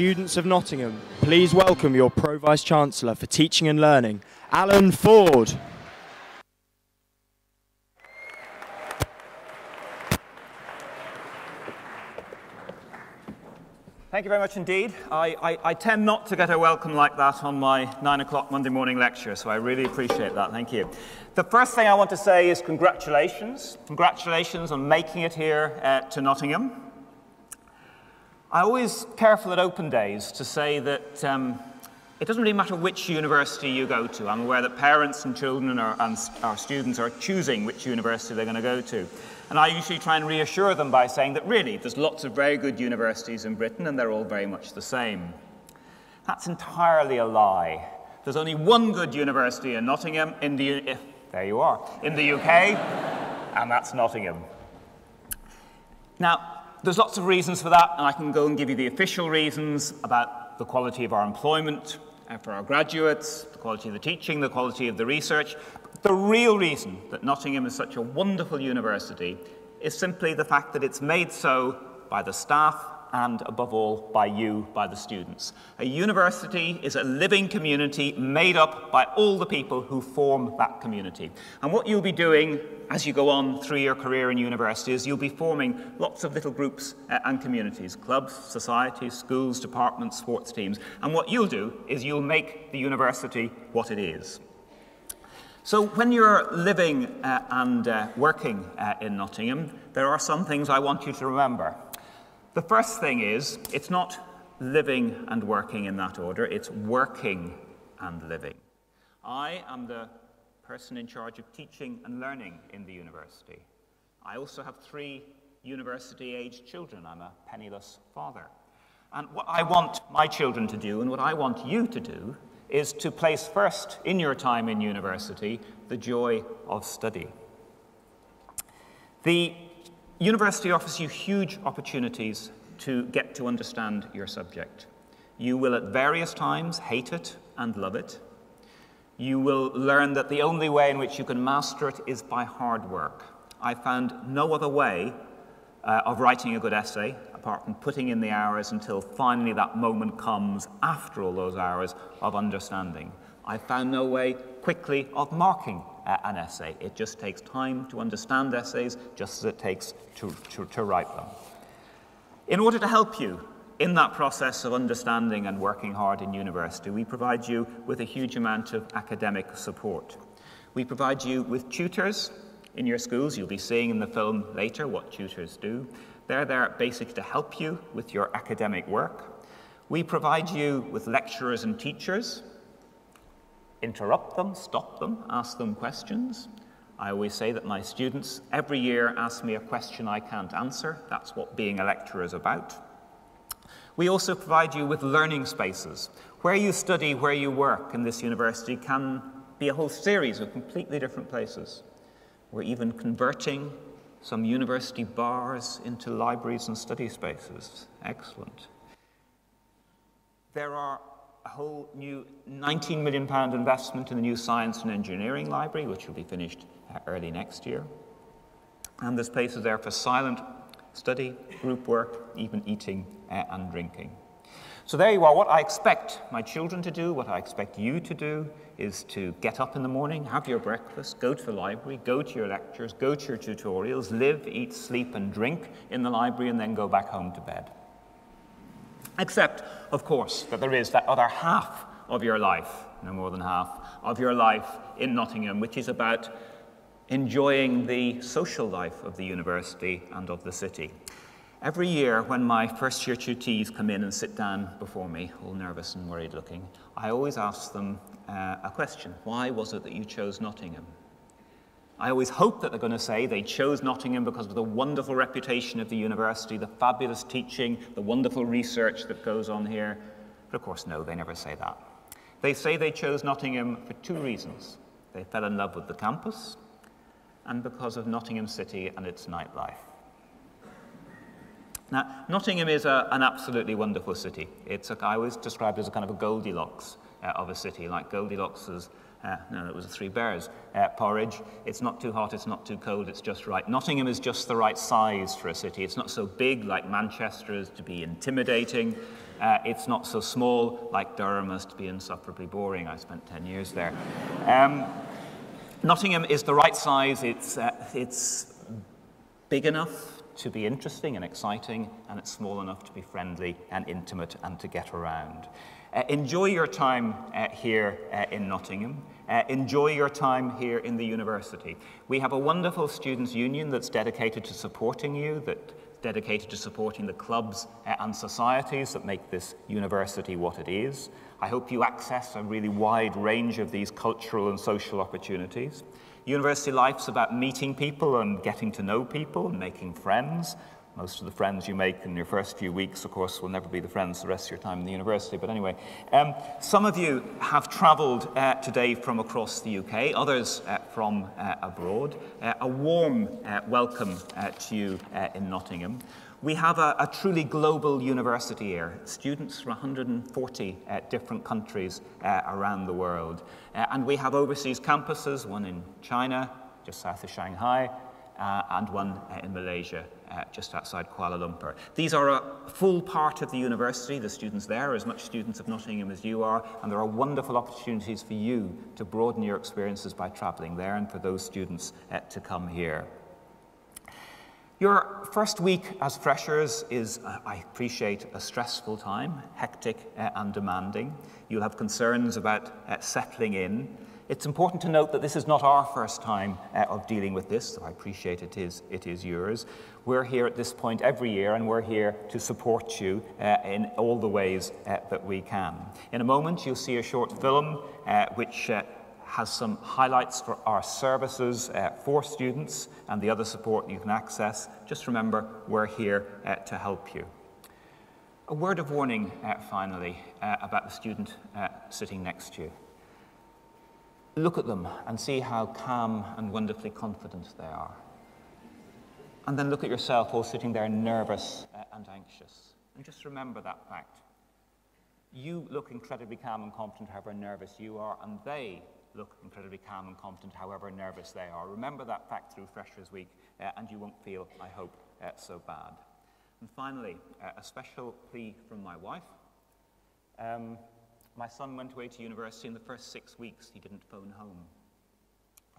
students of Nottingham, please welcome your Pro Vice Chancellor for Teaching and Learning, Alan Ford. Thank you very much indeed. I, I, I, tend not to get a welcome like that on my 9 o'clock Monday morning lecture, so I really appreciate that. Thank you. The first thing I want to say is congratulations. Congratulations on making it here uh, to Nottingham. I always careful at open days to say that um, it doesn't really matter which university you go to. I'm aware that parents and children are, and our students are choosing which university they're going to go to. And I usually try and reassure them by saying that really, there's lots of very good universities in Britain and they're all very much the same. That's entirely a lie. There's only one good university in Nottingham, in the, there you are, in the UK, and that's Nottingham. Now, there's lots of reasons for that, and I can go and give you the official reasons about the quality of our employment and for our graduates, the quality of the teaching, the quality of the research, the real reason that Nottingham is such a wonderful university is simply the fact that it's made so by the staff and, above all, by you, by the students. A university is a living community made up by all the people who form that community. And what you'll be doing as you go on through your career in university is you'll be forming lots of little groups uh, and communities, clubs, societies, schools, departments, sports teams. And what you'll do is you'll make the university what it is. So, when you're living uh, and uh, working uh, in Nottingham, there are some things I want you to remember. The first thing is, it's not living and working in that order, it's working and living. I am the person in charge of teaching and learning in the university. I also have three university aged children. I'm a penniless father. And what I want my children to do, and what I want you to do, is to place first in your time in university the joy of study. The university offers you huge opportunities to get to understand your subject. You will at various times hate it and love it. You will learn that the only way in which you can master it is by hard work. I found no other way uh, of writing a good essay apart from putting in the hours until finally that moment comes after all those hours of understanding. I found no way quickly of marking uh, an essay. It just takes time to understand essays, just as it takes to, to, to write them. In order to help you in that process of understanding and working hard in university, we provide you with a huge amount of academic support. We provide you with tutors in your schools. You'll be seeing in the film later what tutors do. They're there basically to help you with your academic work. We provide you with lecturers and teachers. Interrupt them, stop them, ask them questions. I always say that my students every year ask me a question I can't answer. That's what being a lecturer is about. We also provide you with learning spaces. Where you study, where you work in this university can be a whole series of completely different places. We're even converting some university bars into libraries and study spaces. Excellent. There are a whole new £19 million investment in the new Science and Engineering Library, which will be finished uh, early next year. And there's places there for silent study, group work, even eating uh, and drinking. So there you are. What I expect my children to do, what I expect you to do, is to get up in the morning, have your breakfast, go to the library, go to your lectures, go to your tutorials, live, eat, sleep, and drink in the library, and then go back home to bed. Except, of course, that there is that other half of your life, no more than half, of your life in Nottingham, which is about enjoying the social life of the university and of the city. Every year, when my first year tutees come in and sit down before me, all nervous and worried looking, I always ask them uh, a question Why was it that you chose Nottingham? I always hope that they're going to say they chose Nottingham because of the wonderful reputation of the university, the fabulous teaching, the wonderful research that goes on here. But of course, no, they never say that. They say they chose Nottingham for two reasons. They fell in love with the campus and because of Nottingham City and its nightlife. Now, Nottingham is a, an absolutely wonderful city. It's a, I always describe it as a kind of a Goldilocks uh, of a city, like Goldilocks' Uh, no, it was Three Bears uh, porridge. It's not too hot, it's not too cold, it's just right. Nottingham is just the right size for a city. It's not so big like Manchester is to be intimidating. Uh, it's not so small like Durham is to be insufferably boring. I spent 10 years there. Um, Nottingham is the right size. It's, uh, it's big enough to be interesting and exciting, and it's small enough to be friendly and intimate and to get around. Uh, enjoy your time uh, here uh, in Nottingham. Uh, enjoy your time here in the university. We have a wonderful students' union that's dedicated to supporting you, that's dedicated to supporting the clubs uh, and societies that make this university what it is. I hope you access a really wide range of these cultural and social opportunities. University life's about meeting people and getting to know people and making friends. Most of the friends you make in your first few weeks, of course, will never be the friends the rest of your time in the university. But anyway, um, some of you have travelled uh, today from across the UK, others uh, from uh, abroad. Uh, a warm uh, welcome uh, to you in Nottingham. We have a, a, truly global university here, students from 140 different countries around the world. and we have overseas campuses, one in China, just south of Shanghai, and one in Malaysia uh, just outside Kuala Lumpur. These are a full part of the university. The students there are as much students of Nottingham as you are, and there are wonderful opportunities for you to broaden your experiences by travelling there and for those students uh, to come here. Your first week as freshers is, uh, I appreciate, a stressful time, hectic uh, and demanding. You'll have concerns about uh, settling in. It's important to note that this is not our first time uh, of dealing with this, so I appreciate it is, it is yours. We're here at this point every year, and we're here to support you uh, in all the ways uh, that we can. In a moment, you'll see a short film uh, which uh, has some highlights for our services uh, for students and the other support you can access. Just remember, we're here to help you. A word of warning, finally, about the student sitting next to you. Look at them and see how calm and wonderfully confident they are. And then look at yourself all sitting there nervous uh, and anxious. And just remember that fact. You look incredibly calm and confident, however nervous you are, and they look incredibly calm and confident, however nervous they are. Remember that fact through Freshers Week, uh, and you won't feel, I hope, uh, so bad. And finally, uh, a special plea from my wife. Um, my son went away to university. In the first six weeks, he didn't phone home.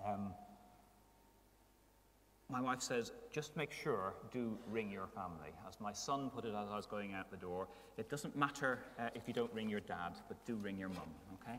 Um, my wife says, just make sure, do ring your family. As my son put it as I was going out the door, it doesn't matter uh, if you don't ring your dad, but do ring your mum, okay?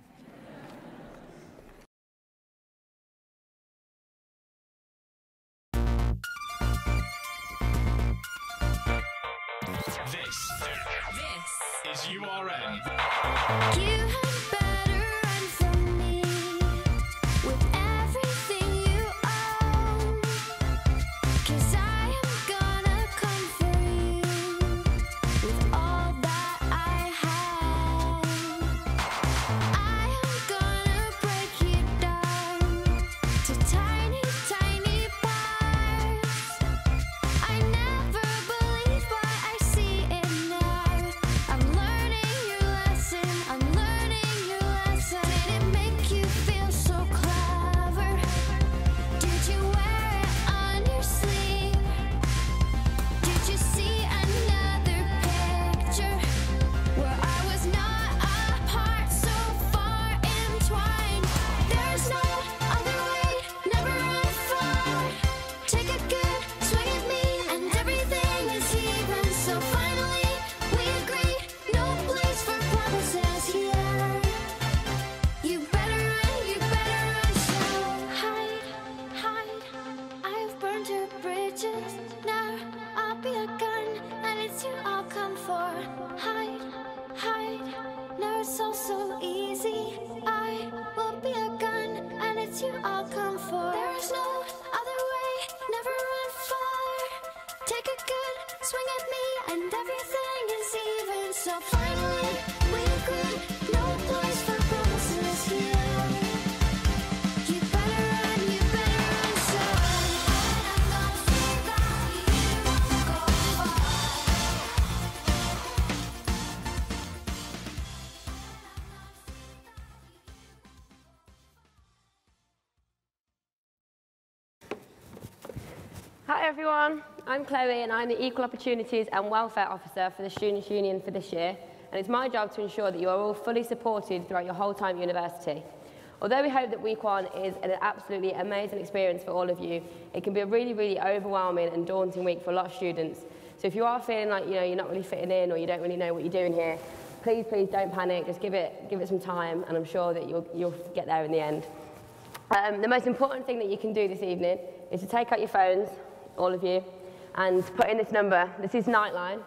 Everyone, I'm Chloe and I'm the Equal Opportunities and Welfare Officer for the Students' Union for this year and it's my job to ensure that you are all fully supported throughout your whole time at university. Although we hope that week one is an absolutely amazing experience for all of you, it can be a really, really overwhelming and daunting week for a lot of students. So if you are feeling like you know, you're not really fitting in or you don't really know what you're doing here, please, please don't panic. Just give it, give it some time and I'm sure that you'll, you'll get there in the end. Um, the most important thing that you can do this evening is to take out your phones, all of you, and put in this number. This is Nightline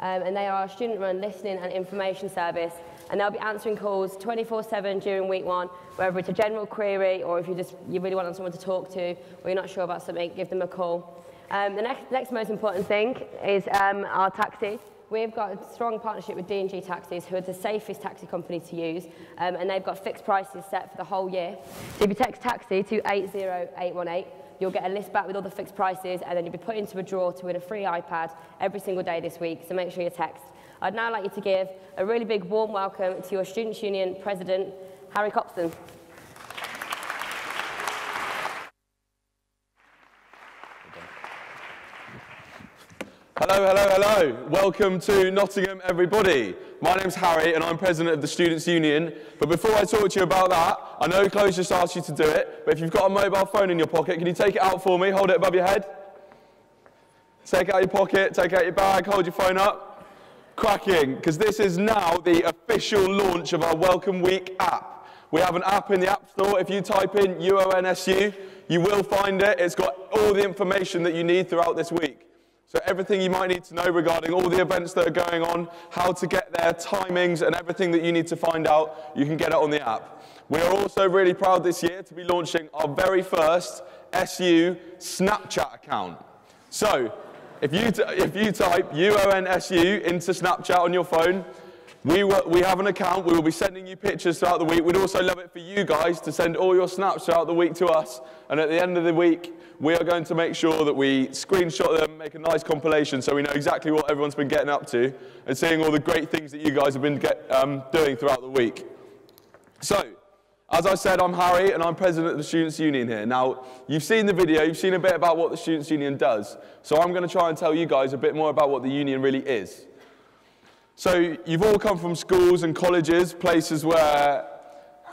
um, and they are a student-run listening and information service, and they'll be answering calls 24/7 during week one, whether it's a general query or if you just you really want someone to talk to or you're not sure about something, give them a call. Um, the next, next most important thing is um, our taxis. We've got a strong partnership with D&G Taxis, who are the safest taxi company to use, um, and they've got fixed prices set for the whole year. So if you text taxi to 80818, you'll get a list back with all the fixed prices and then you'll be put into a draw to win a free iPad every single day this week, so make sure you text. I'd now like you to give a really big warm welcome to your Students' Union President, Harry Copson. Hello, hello, hello. Welcome to Nottingham, everybody. My name's Harry and I'm president of the Students' Union. But before I talk to you about that, I know Chloe's just asked you to do it, but if you've got a mobile phone in your pocket, can you take it out for me? Hold it above your head. Take out your pocket, take out your bag, hold your phone up. Cracking, because this is now the official launch of our Welcome Week app. We have an app in the App Store. If you type in UONSU, you will find it. It's got all the information that you need throughout this week. So everything you might need to know regarding all the events that are going on, how to get there, timings, and everything that you need to find out, you can get it on the app. We are also really proud this year to be launching our very first SU Snapchat account. So if you, if you type UONSU into Snapchat on your phone, we, we have an account. We will be sending you pictures throughout the week. We'd also love it for you guys to send all your snaps throughout the week to us. And at the end of the week, we are going to make sure that we screenshot them, make a nice compilation so we know exactly what everyone's been getting up to and seeing all the great things that you guys have been get, um, doing throughout the week. So, as I said, I'm Harry and I'm president of the Students' Union here. Now, you've seen the video, you've seen a bit about what the Students' Union does. So I'm going to try and tell you guys a bit more about what the union really is. So you've all come from schools and colleges, places where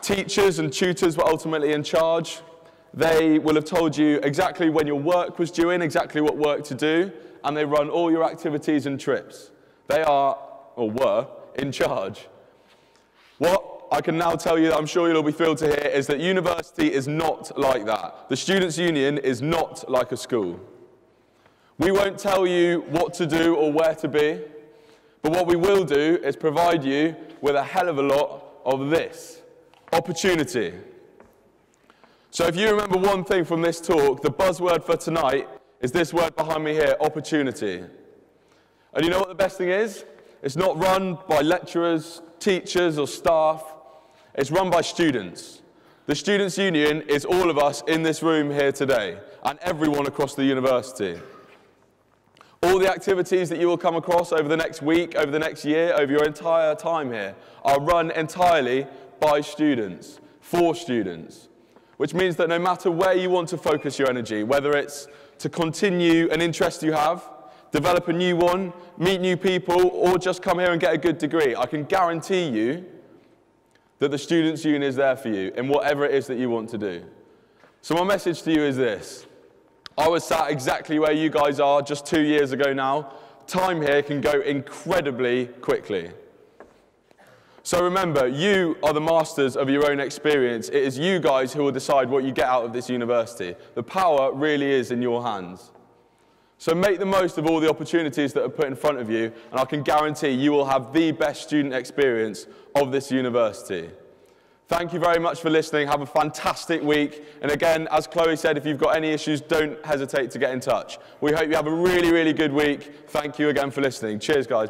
teachers and tutors were ultimately in charge. They will have told you exactly when your work was due in, exactly what work to do, and they run all your activities and trips. They are, or were, in charge. What I can now tell you I'm sure you'll be thrilled to hear is that university is not like that. The Students' Union is not like a school. We won't tell you what to do or where to be. But what we will do is provide you with a hell of a lot of this opportunity. So, if you remember one thing from this talk, the buzzword for tonight is this word behind me here opportunity. And you know what the best thing is? It's not run by lecturers, teachers, or staff, it's run by students. The Students' Union is all of us in this room here today, and everyone across the university. All the activities that you will come across over the next week, over the next year, over your entire time here are run entirely by students, for students. Which means that no matter where you want to focus your energy, whether it's to continue an interest you have, develop a new one, meet new people, or just come here and get a good degree, I can guarantee you that the Students' Union is there for you in whatever it is that you want to do. So, my message to you is this I was sat exactly where you guys are just two years ago now. Time here can go incredibly quickly. So remember, you are the masters of your own experience. It is you guys who will decide what you get out of this university. The power really is in your hands. So make the most of all the opportunities that are put in front of you, and I can guarantee you will have the best student experience of this university. Thank you very much for listening. Have a fantastic week. And again, as Chloe said, if you've got any issues, don't hesitate to get in touch. We hope you have a really, really good week. Thank you again for listening. Cheers, guys.